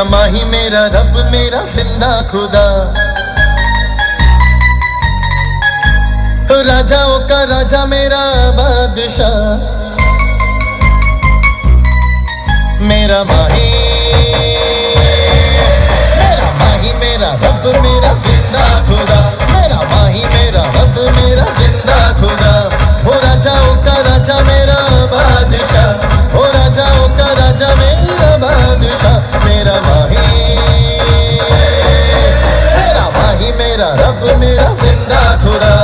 मेरा माही मेरा रब, मेरा ज़िंदा खुदा। राजाओं का राजा मेरा बादशाह। मेरा माही मेरा माही, मेरा रब, मेरा ज़िंदा खुदा। मेरा माही, मेरा रब, मेरा ज़िंदा खुदा। हो राजाओं का राजा मेरा बादशाह। हो राजाओं का राजा मेरा मेरा माही। मेरा माही मेरा रब मेरा ज़िंदा खुदा।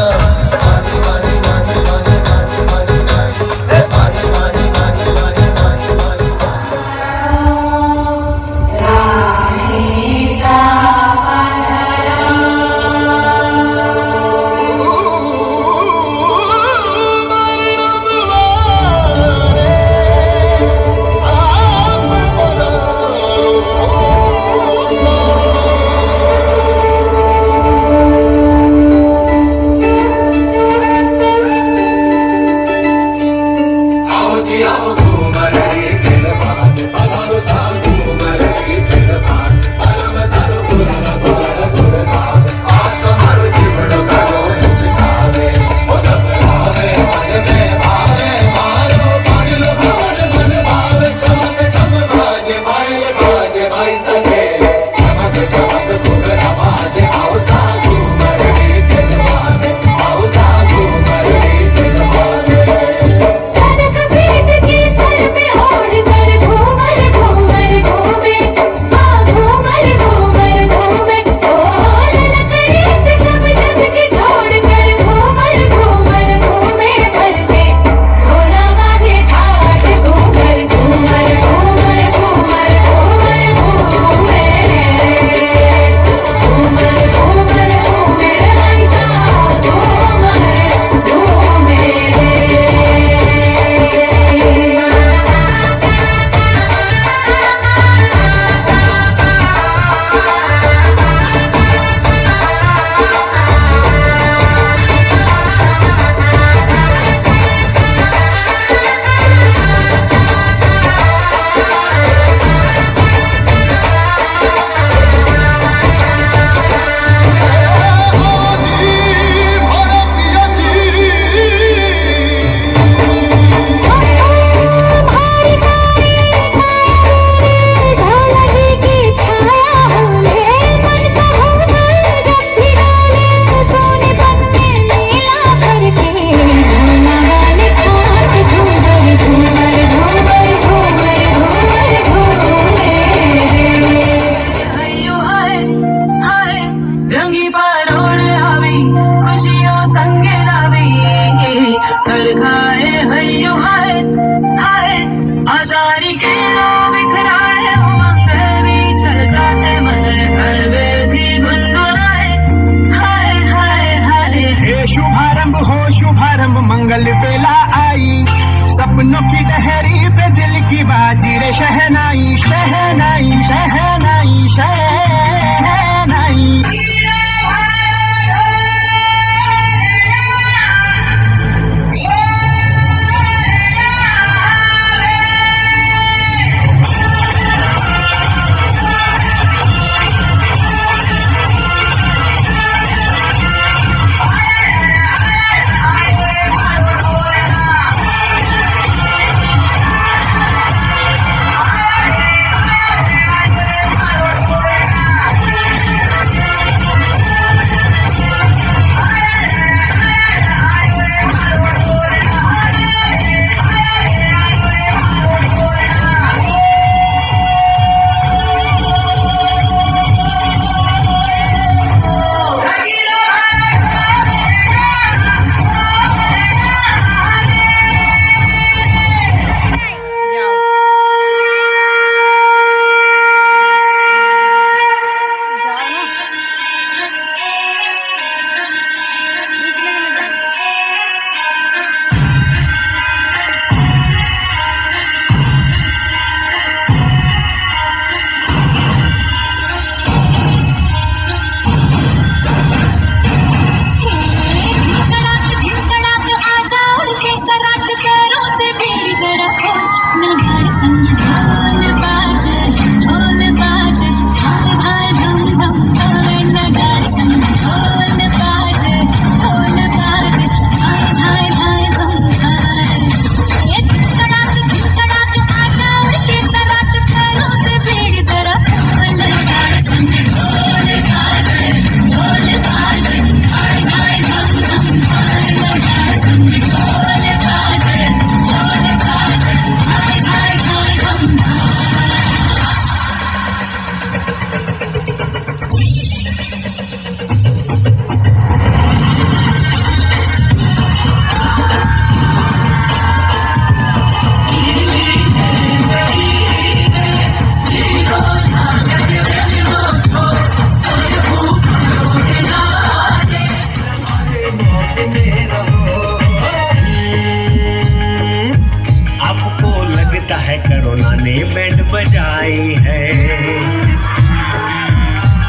छाई है।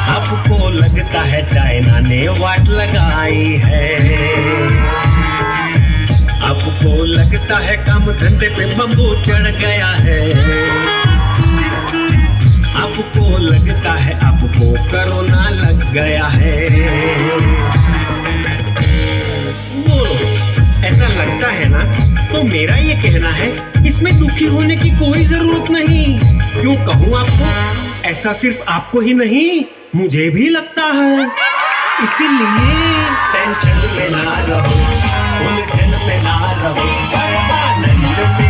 आपको लगता है चाइना ने वाट लगाई है। आपको लगता है काम धंधे पे बंबू चढ़ गया है। आपको लगता है आपको कोरोना लग गया है। ऐसा लगता है ना? तो मेरा ये कहना है, इसमें दुखी होने की कोई ज़रूरत नहीं। क्यों कहूँ आपको? ऐसा सिर्फ़ आपको ही नहीं, मुझे भी लगता है। इसीलिए टेंशन में ना रहो, उलझन में ना रहो आनंद में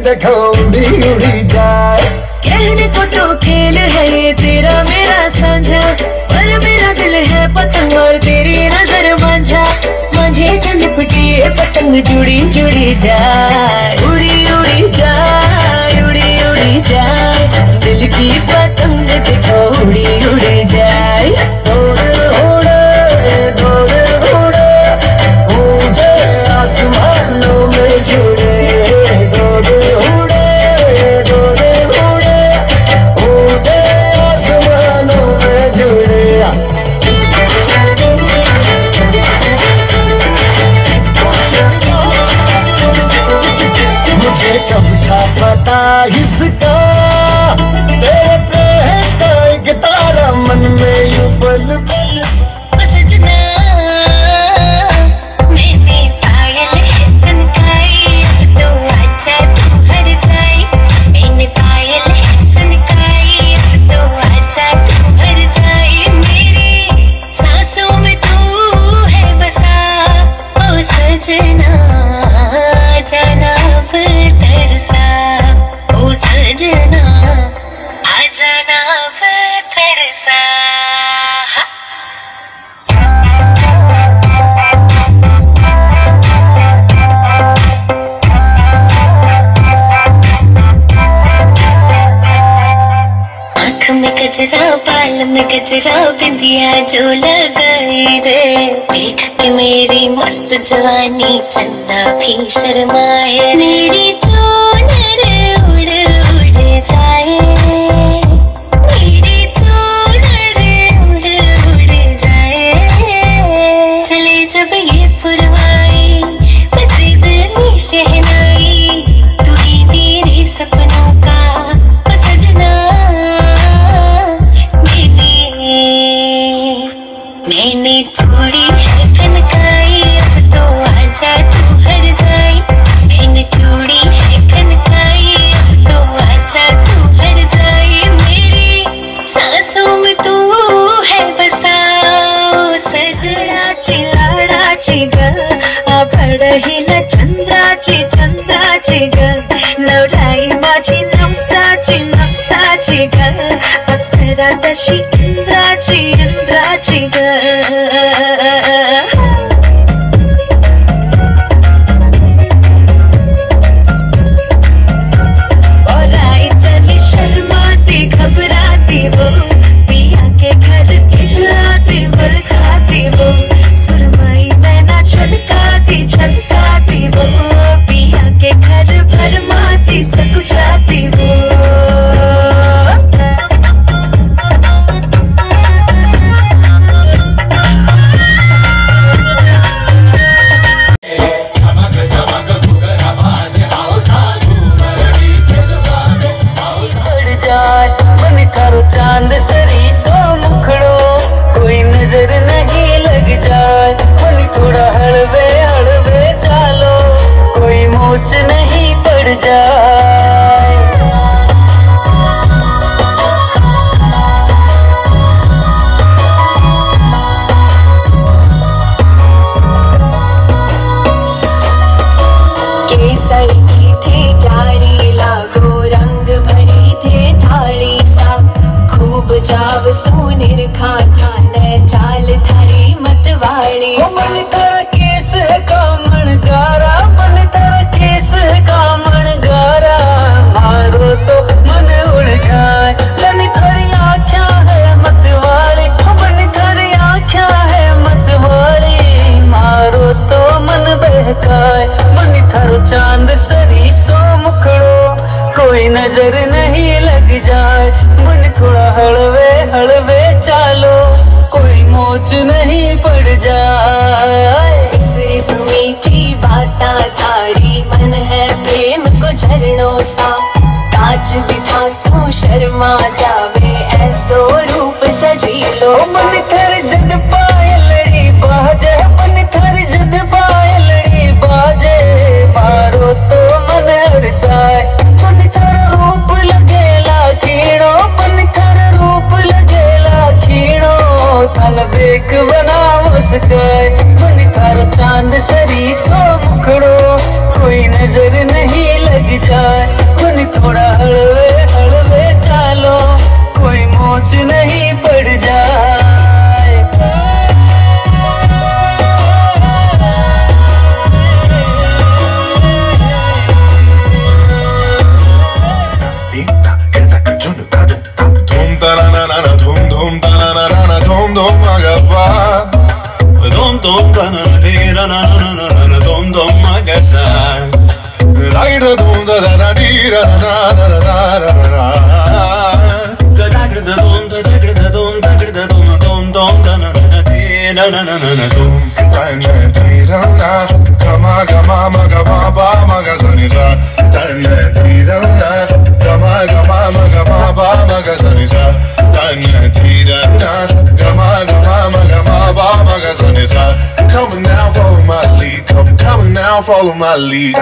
देखो उड़ी उड़ी जाए। कहने को तो खेल है ये तेरा मेरा साझा। पर मेरा दिल है पतंग और तेरी नज़र मांझा। मांझे से लिपटी पतंग, जुड़ी जुड़ी जाए। उड़ी उड़ी जाए, उड़ी उड़ी जाए। दिल की पतंग देखो, उड़ी उड़ी जाए। tarde गजरा बाल में गजरा बिंदिया जो लगाई रे। देख के मेरी मस्त जवानी चंदा भी शर्माए मेरी चोनर अप्सरा जशी इंद्राची इंद्राची शर्माती, घबराती वो। पिया के घर खिलाती बल खाती सुरमई मैना छलकाती छलकाती वो। पिया के घर भरमाती सकुचाती वो। कोई नज़र नहीं लग जाए। मन थोड़ा हड़वे हड़वे चालो। कोई मोच नहीं पड़ जाए। सुमीठी बाता थारी मन है प्रेम को झरणों सा। काच बिथा सू शर्मा जावे ऐसो रूप सजी लो मन थर जन पाए लड़ी बाजे मन थर जन पाए लड़ी बाजे मारो तो मन हर्षाए तन देख बना मुस्काए मन थारो चाँद सरी सो मुखड़ो कोई नज़र नहीं लग जाए कोई थोड़ा हलवे हलवे चालो कोई मोच नहीं पड़ जाए Dum da na na magaba. Dom dom da na na di na na na na na na dom dom magasa. Rai da dum da da na di da na na na na na na no, no, no, no, no. Tenne tirana, gama gama maga baba maga Come now, follow my lead. Come, come now, follow my lead.